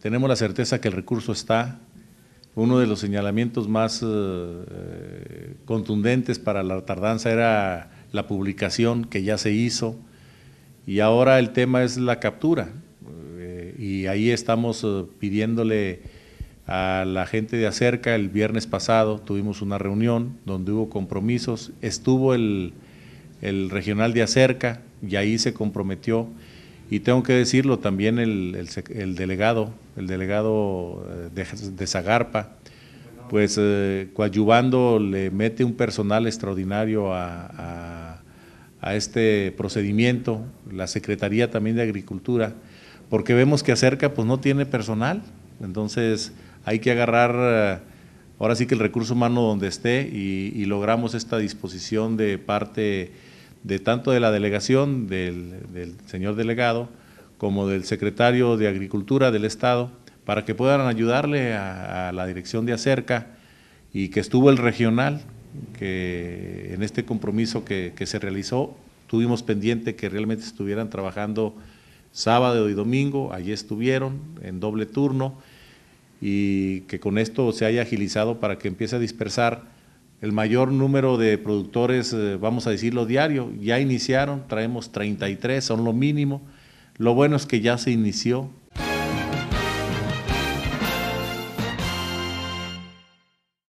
tenemos la certeza que el recurso está. Uno de los señalamientos más eh, contundentes para la tardanza era la publicación que ya se hizo y ahora el tema es la captura. Eh, y ahí estamos eh, pidiéndole a la gente de Acerca, el viernes pasado tuvimos una reunión donde hubo compromisos, estuvo el, el regional de Acerca y ahí se comprometió y tengo que decirlo también el, el, delegado, el delegado eh, de, de Zagarpa, pues eh, le mete un personal extraordinario a, a, este procedimiento, la Secretaría también de Agricultura, porque vemos que Acerca pues no tiene personal, entonces hay que agarrar eh, ahora sí que el recurso humano donde esté y logramos esta disposición de parte de tanto de la delegación del, señor delegado como del secretario de Agricultura del Estado para que puedan ayudarle a, la dirección de Acerca y que estuvo el regional, que en este compromiso que, se realizó tuvimos pendiente que realmente estuvieran trabajando sábado y domingo, allí estuvieron en doble turno y que con esto se haya agilizado para que empiece a dispersar el mayor número de productores, eh, vamos a decirlo diario, ya iniciaron, traemos 33, son lo mínimo. Lo bueno es que ya se inició,